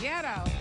ghetto.